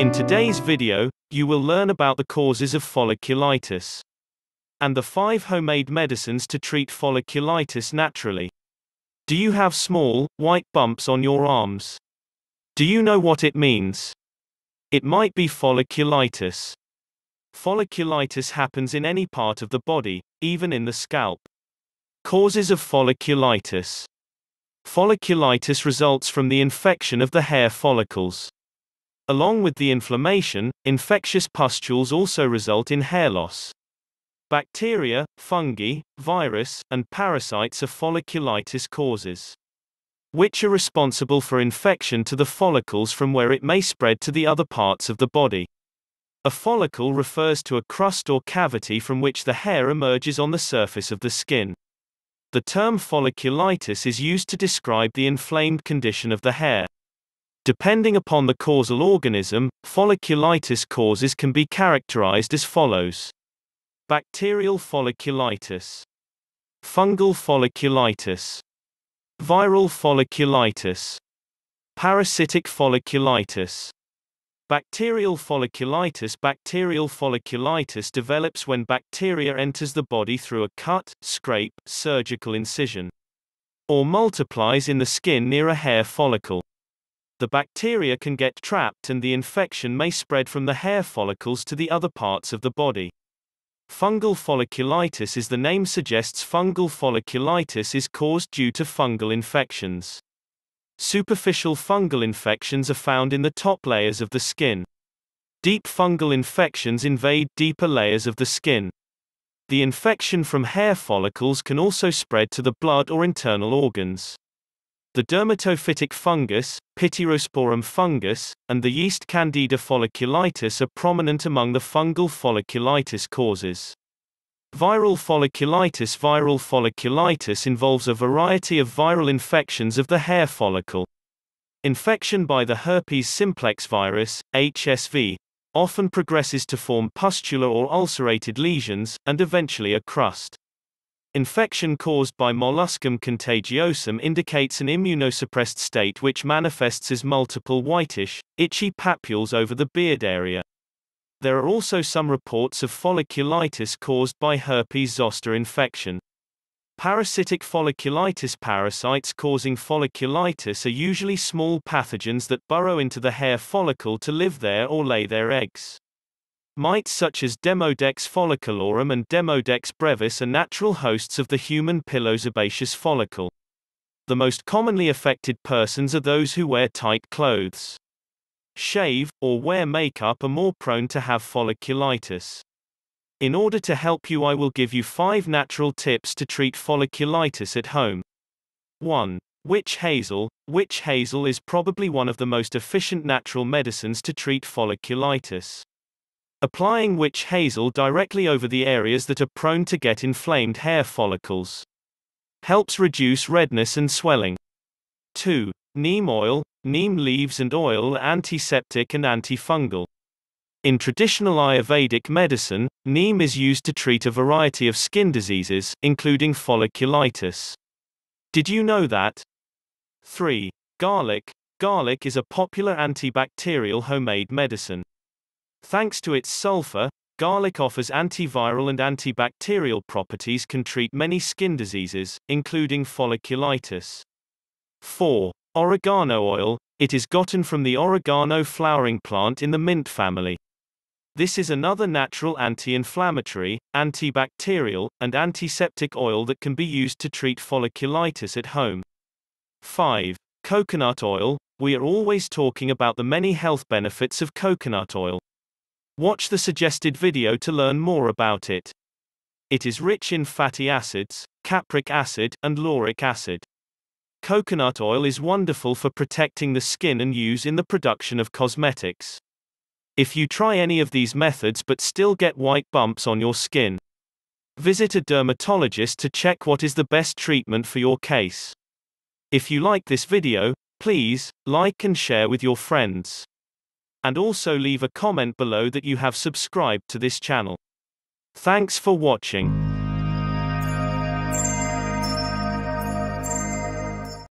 In today's video, you will learn about the causes of folliculitis and the five homemade medicines to treat folliculitis naturally. Do you have small, white bumps on your arms? Do you know what it means? It might be folliculitis. Folliculitis happens in any part of the body, even in the scalp. Causes of folliculitis. Folliculitis results from the infection of the hair follicles. Along with the inflammation, infectious pustules also result in hair loss. Bacteria, fungi, virus, and parasites are folliculitis causes, which are responsible for infection to the follicles from where it may spread to the other parts of the body. A follicle refers to a crust or cavity from which the hair emerges on the surface of the skin. The term folliculitis is used to describe the inflamed condition of the hair. Depending upon the causal organism, folliculitis causes can be characterized as follows. Bacterial folliculitis, fungal folliculitis, viral folliculitis, parasitic folliculitis. Bacterial folliculitis Bacterial folliculitis develops when bacteria enters the body through a cut, scrape, surgical incision, or multiplies in the skin near a hair follicle. The bacteria can get trapped and the infection may spread from the hair follicles to the other parts of the body. Fungal folliculitis is the name suggests fungal folliculitis is caused due to fungal infections. Superficial fungal infections are found in the top layers of the skin. Deep fungal infections invade deeper layers of the skin. The infection from hair follicles can also spread to the blood or internal organs. The dermatophytic fungus, Pityrosporum fungus, and the yeast Candida folliculitis are prominent among the fungal folliculitis causes. Viral folliculitis Viral folliculitis involves a variety of viral infections of the hair follicle. Infection by the herpes simplex virus, HSV, often progresses to form pustular or ulcerated lesions, and eventually a crust. Infection caused by Molluscum contagiosum indicates an immunosuppressed state which manifests as multiple whitish, itchy papules over the beard area. There are also some reports of folliculitis caused by herpes zoster infection. Parasitic folliculitis parasites causing folliculitis are usually small pathogens that burrow into the hair follicle to live there or lay their eggs. Mites such as Demodex folliculorum and Demodex brevis are natural hosts of the human pilosebaceous follicle. The most commonly affected persons are those who wear tight clothes. Shave, or wear makeup are more prone to have folliculitis. In order to help you I will give you 5 natural tips to treat folliculitis at home. 1. Witch hazel. Witch hazel is probably one of the most efficient natural medicines to treat folliculitis. Applying witch hazel directly over the areas that are prone to get inflamed hair follicles helps reduce redness and swelling. 2. Neem oil, neem leaves and oil are antiseptic and antifungal. In traditional Ayurvedic medicine, neem is used to treat a variety of skin diseases, including folliculitis. Did you know that? 3. Garlic. Garlic is a popular antibacterial homemade medicine. Thanks to its sulfur, garlic offers antiviral and antibacterial properties can treat many skin diseases, including folliculitis. 4. Oregano oil. It is gotten from the oregano flowering plant in the mint family. This is another natural anti-inflammatory, antibacterial, and antiseptic oil that can be used to treat folliculitis at home. 5. Coconut oil. We are always talking about the many health benefits of coconut oil. Watch the suggested video to learn more about it. It is rich in fatty acids, capric acid, and lauric acid. Coconut oil is wonderful for protecting the skin and use in the production of cosmetics. If you try any of these methods but still get white bumps on your skin, visit a dermatologist to check what is the best treatment for your case. If you like this video, please like and share with your friends. And also leave a comment below that you have subscribed to this channel. Thanks for watching.